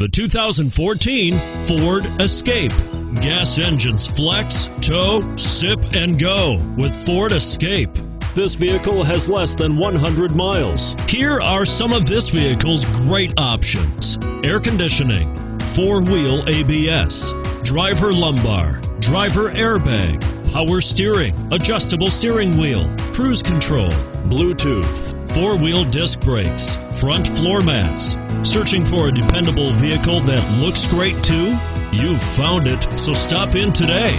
The 2014 Ford Escape. Gas engines flex, tow, sip, and go with Ford Escape. This vehicle has less than 100 miles. Here are some of this vehicle's great options air conditioning, four wheel ABS, driver lumbar, driver airbag, power steering, adjustable steering wheel, cruise control, Bluetooth, four wheel disc brakes, front floor mats. Searching for a dependable vehicle that looks great too? You've found it, so stop in today.